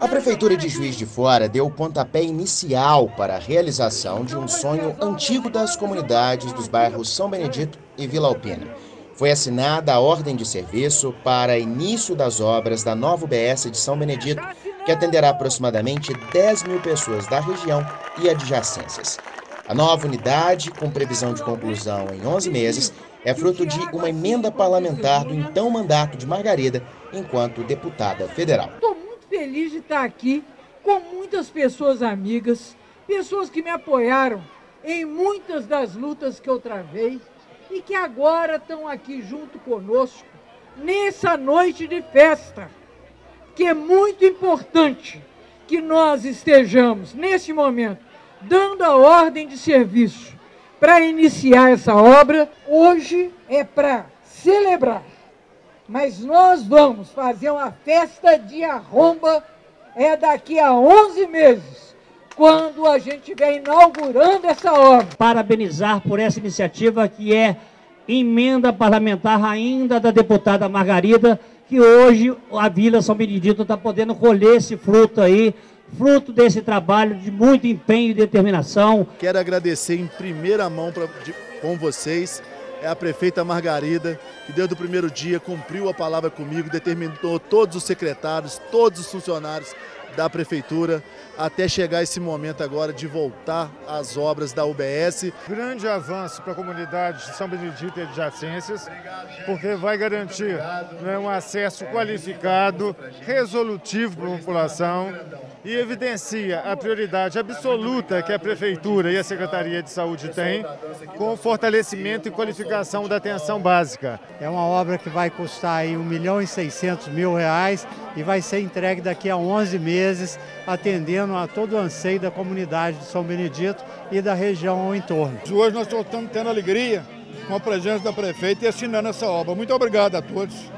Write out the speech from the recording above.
A Prefeitura de Juiz de Fora deu o pontapé inicial para a realização de um sonho antigo das comunidades dos bairros São Benedito e Vila Alpina. Foi assinada a ordem de serviço para início das obras da nova UBS de São Benedito, que atenderá aproximadamente 10 mil pessoas da região e adjacências. A nova unidade, com previsão de conclusão em 11 meses, é fruto de uma emenda parlamentar do então mandato de Margarida enquanto deputada federal feliz de estar aqui com muitas pessoas amigas, pessoas que me apoiaram em muitas das lutas que eu travei e que agora estão aqui junto conosco nessa noite de festa, que é muito importante que nós estejamos nesse momento dando a ordem de serviço para iniciar essa obra. Hoje é para celebrar mas nós vamos fazer uma festa de arromba é daqui a 11 meses, quando a gente estiver inaugurando essa obra. Parabenizar por essa iniciativa que é emenda parlamentar ainda da deputada Margarida, que hoje a Vila São Benedito está podendo colher esse fruto aí, fruto desse trabalho de muito empenho e determinação. Quero agradecer em primeira mão pra, de, com vocês é a prefeita Margarida, que desde o primeiro dia cumpriu a palavra comigo, determinou todos os secretários, todos os funcionários da prefeitura, até chegar esse momento agora de voltar às obras da UBS. Grande avanço para a comunidade de São Benedito e adjacências, porque vai garantir né, um acesso qualificado, resolutivo para a população e evidencia a prioridade absoluta que a Prefeitura e a Secretaria de Saúde têm com o fortalecimento e qualificação da atenção básica. É uma obra que vai custar aí 1 milhão e 600 mil reais e vai ser entregue daqui a 11 meses, atendendo a todo o anseio da comunidade de São Benedito e da região ao entorno. Hoje nós estamos tendo alegria com a presença da prefeita e assinando essa obra. Muito obrigado a todos.